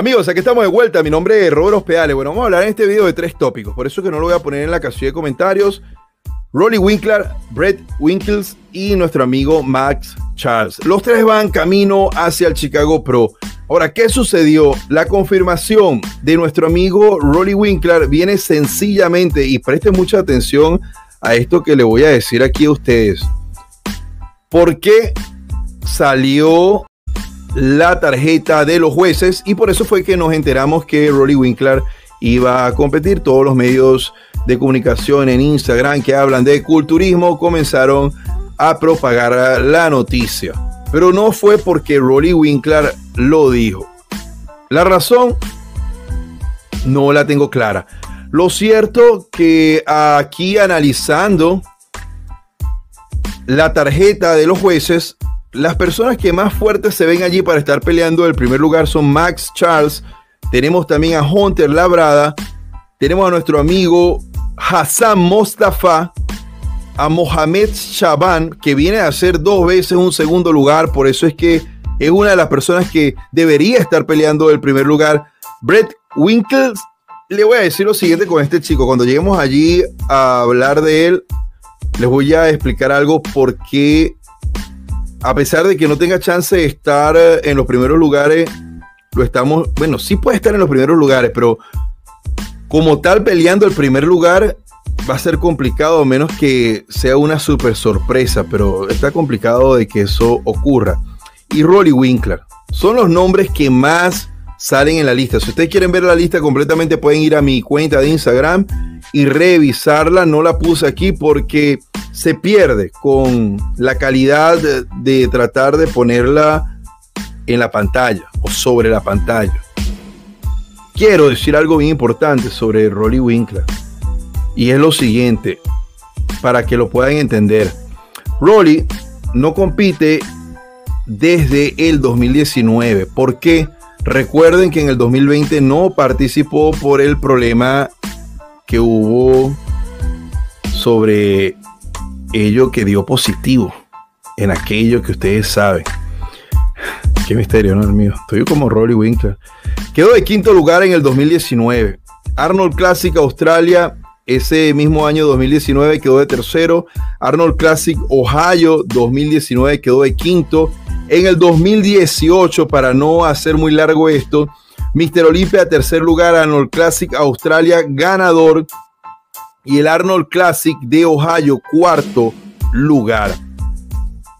Amigos, aquí estamos de vuelta. Mi nombre es Roberto Peales. Bueno, vamos a hablar en este video de tres tópicos. Por eso que no lo voy a poner en la casilla de comentarios. Rolly Winkler, Brett Winkles y nuestro amigo Max Charles. Los tres van camino hacia el Chicago Pro. Ahora, ¿qué sucedió? La confirmación de nuestro amigo Rolly Winkler viene sencillamente, y presten mucha atención a esto que le voy a decir aquí a ustedes. ¿Por qué salió la tarjeta de los jueces y por eso fue que nos enteramos que Rolly Winkler iba a competir. Todos los medios de comunicación en Instagram que hablan de culturismo comenzaron a propagar la noticia. Pero no fue porque Rolly Winkler lo dijo. La razón no la tengo clara. Lo cierto que aquí analizando la tarjeta de los jueces las personas que más fuertes se ven allí para estar peleando el primer lugar son Max Charles. Tenemos también a Hunter Labrada. Tenemos a nuestro amigo Hassan Mostafa. A Mohamed Shaban, que viene a hacer dos veces un segundo lugar. Por eso es que es una de las personas que debería estar peleando el primer lugar. Brett Winkles. Le voy a decir lo siguiente con este chico. Cuando lleguemos allí a hablar de él, les voy a explicar algo por qué a pesar de que no tenga chance de estar eh, en los primeros lugares, lo estamos, bueno, sí puede estar en los primeros lugares, pero como tal peleando el primer lugar va a ser complicado, a menos que sea una super sorpresa, pero está complicado de que eso ocurra. Y Rolly Winkler, son los nombres que más salen en la lista. Si ustedes quieren ver la lista completamente, pueden ir a mi cuenta de Instagram y revisarla. No la puse aquí porque se pierde con la calidad de, tratar de ponerla en la pantalla o sobre la pantalla. Quiero decir algo bien importante sobre Rolly Winkler. Y es lo siguiente, para que lo puedan entender. Rolly no compite desde el 2019. ¿Por qué? Recuerden que en el 2020 no participó por el problema que hubo sobre ello que dio positivo en aquello que ustedes saben. Qué misterio, ¿no? El mío. Estoy como Rolly Winkler. Quedó de quinto lugar en el 2019. Arnold Classic Australia, ese mismo año 2019 quedó de tercero. Arnold Classic Ohio 2019 quedó de quinto. En el 2018, para no hacer muy largo esto, Mr. Olympia, tercer lugar, Arnold Classic Australia, ganador. Y el Arnold Classic de Ohio, cuarto lugar.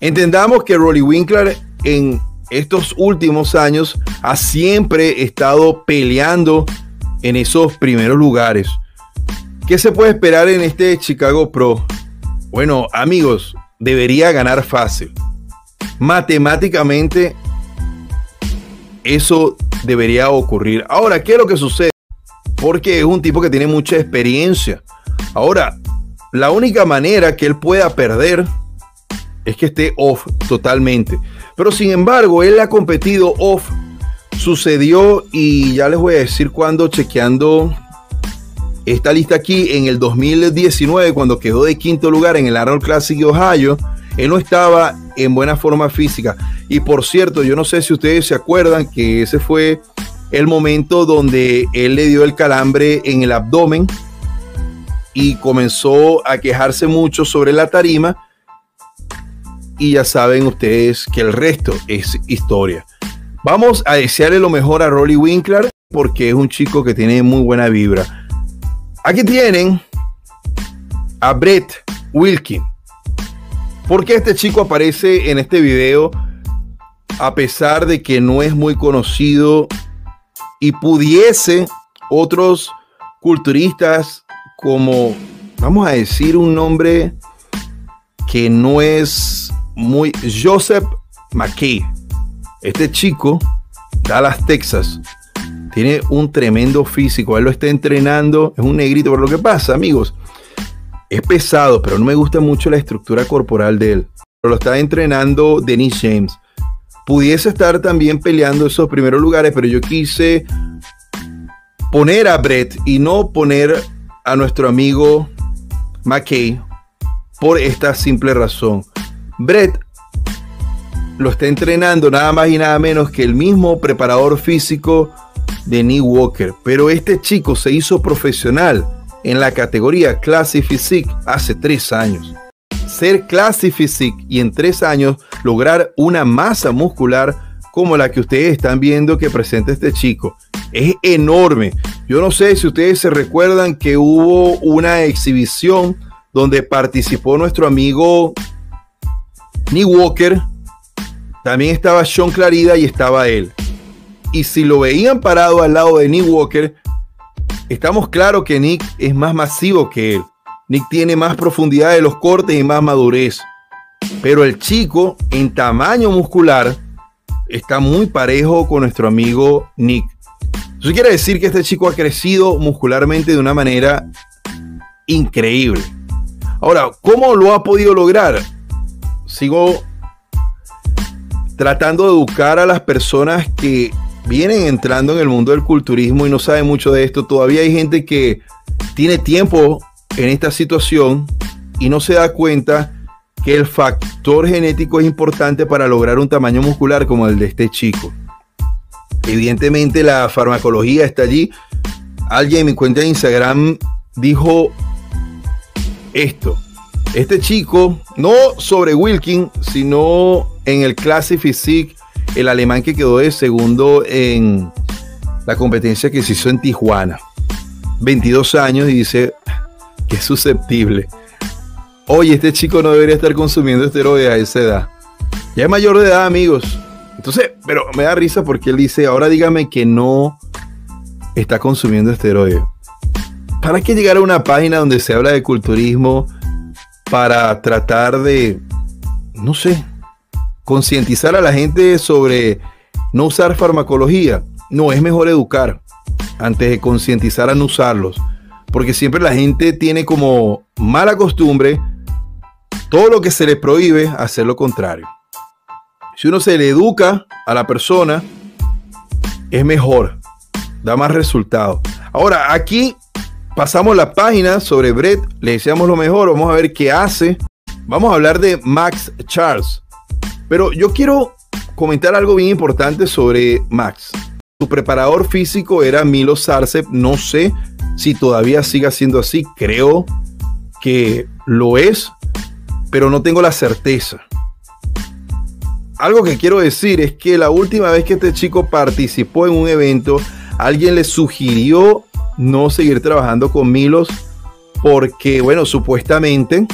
Entendamos que Rolly Winkler en estos últimos años ha siempre estado peleando en esos primeros lugares. ¿Qué se puede esperar en este Chicago Pro? Bueno, amigos, debería ganar fácil. Matemáticamente, eso debería ocurrir. Ahora, ¿qué es lo que sucede? Porque es un tipo que tiene mucha experiencia. Ahora, la única manera que él pueda perder es que esté off totalmente. Pero sin embargo, él ha competido off. Sucedió y ya les voy a decir cuando chequeando esta lista aquí en el 2019, cuando quedó de quinto lugar en el Arnold Classic de Ohio, él no estaba en buena forma física. Y por cierto, yo no sé si ustedes se acuerdan que ese fue el momento donde él le dio el calambre en el abdomen y comenzó a quejarse mucho sobre la tarima. Y ya saben ustedes que el resto es historia. Vamos a desearle lo mejor a Rolly Winkler porque es un chico que tiene muy buena vibra. Aquí tienen a Brett Wilkin. ¿Por qué este chico aparece en este video a pesar de que no es muy conocido y pudiese otros culturistas como, vamos a decir un nombre que no es muy... Joseph McKay. Este chico, Dallas, Texas, tiene un tremendo físico. Él lo está entrenando, es un negrito. Pero lo que pasa, amigos, es pesado, pero no me gusta mucho la estructura corporal de él. Pero lo está entrenando Dennis James. Pudiese estar también peleando esos primeros lugares, pero yo quise poner a Brett y no poner a nuestro amigo McKay por esta simple razón. Brett lo está entrenando nada más y nada menos que el mismo preparador físico de Nick Walker, pero este chico se hizo profesional en la categoría Classic Physique hace tres años. Ser Classic Physique y en tres años lograr una masa muscular como la que ustedes están viendo que presenta este chico es enorme. Yo no sé si ustedes se recuerdan que hubo una exhibición donde participó nuestro amigo Nick Walker, también estaba Sean Clarida y estaba él. Y si lo veían parado al lado de Nick Walker, estamos claros que Nick es más masivo que él. Nick tiene más profundidad de los cortes y más madurez. Pero el chico en tamaño muscular está muy parejo con nuestro amigo Nick. Eso quiere decir que este chico ha crecido muscularmente de una manera increíble. Ahora, ¿cómo lo ha podido lograr? Sigo tratando de educar a las personas que vienen entrando en el mundo del culturismo y no saben mucho de esto. Todavía hay gente que tiene tiempo en esta situación y no se da cuenta que el factor genético es importante para lograr un tamaño muscular como el de este chico. Evidentemente la farmacología está allí. Alguien en mi cuenta de Instagram dijo esto. Este chico, no sobre Wilkin, sino en el Classic Physique, el alemán que quedó de segundo en la competencia que se hizo en Tijuana. 22 años y dice que es susceptible. Oye, este chico no debería estar consumiendo esteroides a esa edad. Ya es mayor de edad, amigos. Entonces, pero me da risa porque él dice, ahora dígame que no está consumiendo esteroides. ¿Para qué llegar a una página donde se habla de culturismo para tratar de, no sé, concientizar a la gente sobre no usar farmacología? No, es mejor educar antes de concientizar a no usarlos. Porque siempre la gente tiene como mala costumbre todo lo que se le prohíbe hacer lo contrario. Si uno se le educa a la persona, es mejor, da más resultados. Ahora, aquí pasamos la página sobre Brett, le deseamos lo mejor, vamos a ver qué hace. Vamos a hablar de Max Charles. Pero yo quiero comentar algo bien importante sobre Max. Su preparador físico era Milo Sarcev, no sé si todavía sigue siendo así, creo que lo es, pero no tengo la certeza algo que quiero decir es que la última vez que este chico participó en un evento, alguien le sugirió no seguir trabajando con Milos porque, bueno, supuestamente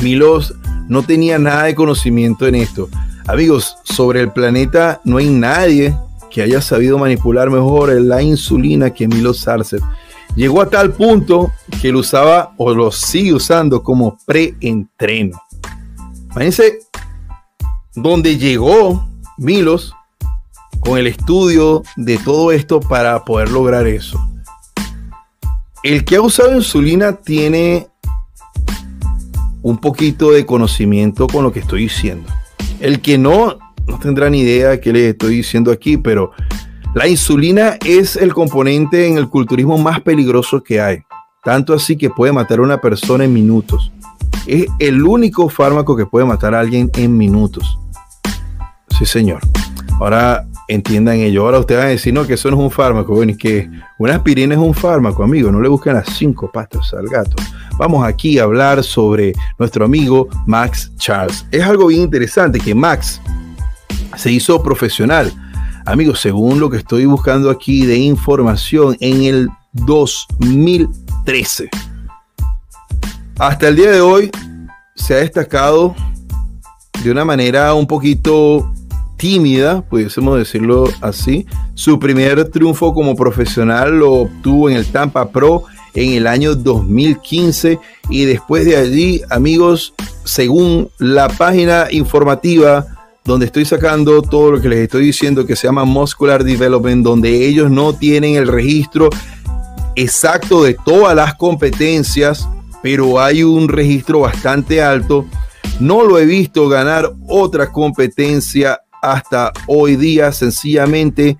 Milos no tenía nada de conocimiento en esto. Amigos, sobre el planeta no hay nadie que haya sabido manipular mejor la insulina que Milos Sarcev. Llegó a tal punto que lo usaba o lo sigue usando como preentreno. Imagínense donde llegó Milos con el estudio de todo esto para poder lograr eso. El que ha usado insulina tiene un poquito de conocimiento con lo que estoy diciendo. El que no, no tendrá ni idea de qué les estoy diciendo aquí, pero la insulina es el componente en el culturismo más peligroso que hay. Tanto así que puede matar a una persona en minutos. Es el único fármaco que puede matar a alguien en minutos. Sí, señor. Ahora entiendan ello. Ahora ustedes van a decir, no, que eso no es un fármaco. Bueno, es que una aspirina es un fármaco, amigo. No le busquen las cinco patas al gato. Vamos aquí a hablar sobre nuestro amigo Max Charles. Es algo bien interesante que Max se hizo profesional. Amigos, según lo que estoy buscando aquí de información, en el 2013. Hasta el día de hoy se ha destacado de una manera un poquito tímida, pudiésemos decirlo así. Su primer triunfo como profesional lo obtuvo en el Tampa Pro en el año 2015 y después de allí, amigos, según la página informativa donde estoy sacando todo lo que les estoy diciendo que se llama Muscular Development, donde ellos no tienen el registro exacto de todas las competencias, pero hay un registro bastante alto. No lo he visto ganar otra competencia hasta hoy día sencillamente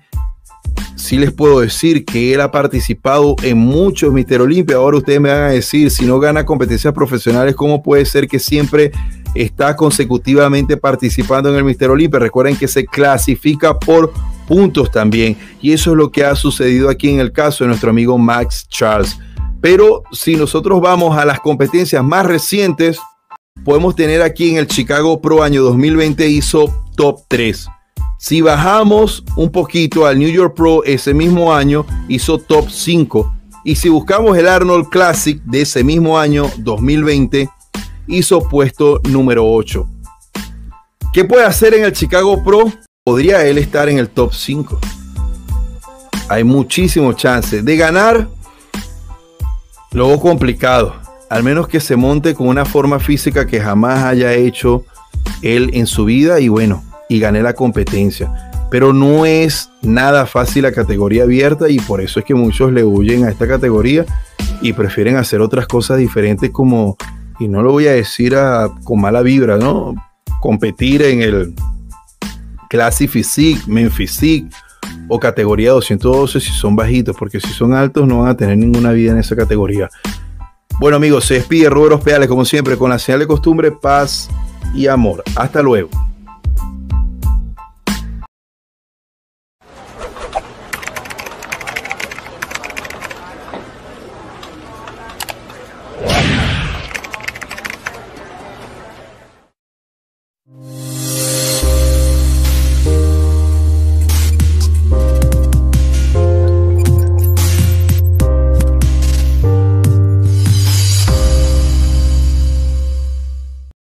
sí les puedo decir que él ha participado en muchos Mister Olimpia. Ahora ustedes me van a decir, si no gana competencias profesionales, ¿cómo puede ser que siempre está consecutivamente participando en el Mister Olimpia? Recuerden que se clasifica por puntos también. Y eso es lo que ha sucedido aquí en el caso de nuestro amigo Max Charles. Pero si nosotros vamos a las competencias más recientes, podemos tener aquí en el Chicago Pro año 2020 hizo top 3. Si bajamos un poquito al New York Pro ese mismo año, hizo top 5. Y si buscamos el Arnold Classic de ese mismo año 2020, hizo puesto número 8. ¿Qué puede hacer en el Chicago Pro? Podría él estar en el top 5. Hay muchísimos chances de ganar. Luego complicado. Al menos que se monte con una forma física que jamás haya hecho él en su vida y bueno, y gane la competencia. Pero no es nada fácil la categoría abierta y por eso es que muchos le huyen a esta categoría y prefieren hacer otras cosas diferentes como, y no lo voy a decir con mala vibra, ¿no? Competir en el Classic Physique, Men Physique o categoría 212 si son bajitos, porque si son altos no van a tener ninguna vida en esa categoría. Bueno amigos, se despide Roberto Peales como siempre con la señal de costumbre, paz y amor. Hasta luego.